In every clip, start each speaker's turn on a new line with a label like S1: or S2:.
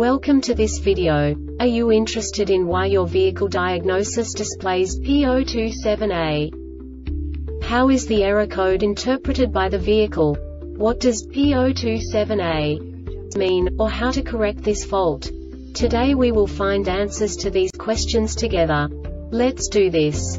S1: Welcome to this video. Are you interested in why your vehicle diagnosis displays P027A? How is the error code interpreted by the vehicle? What does P027A mean, or how to correct this fault? Today we will find answers to these questions together. Let's do this.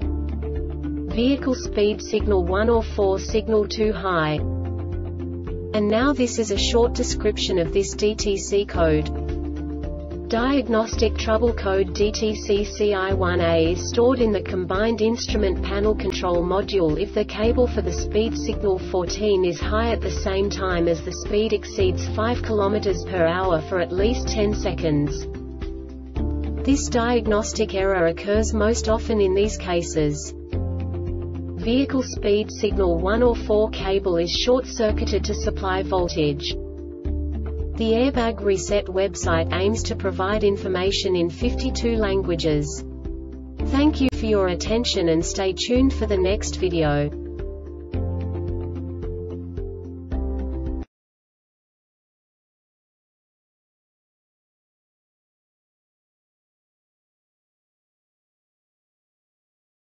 S1: Vehicle speed signal 1 or 4 signal too high. And now this is a short description of this DTC code. Diagnostic trouble code DTC CI1A is stored in the combined instrument panel control module if the cable for the speed signal 14 is high at the same time as the speed exceeds 5 km per hour for at least 10 seconds. This diagnostic error occurs most often in these cases. Vehicle speed signal 1 or 4 cable is short-circuited to supply voltage. The Airbag Reset website aims to provide information in 52 languages. Thank you for your attention and stay tuned for the next video.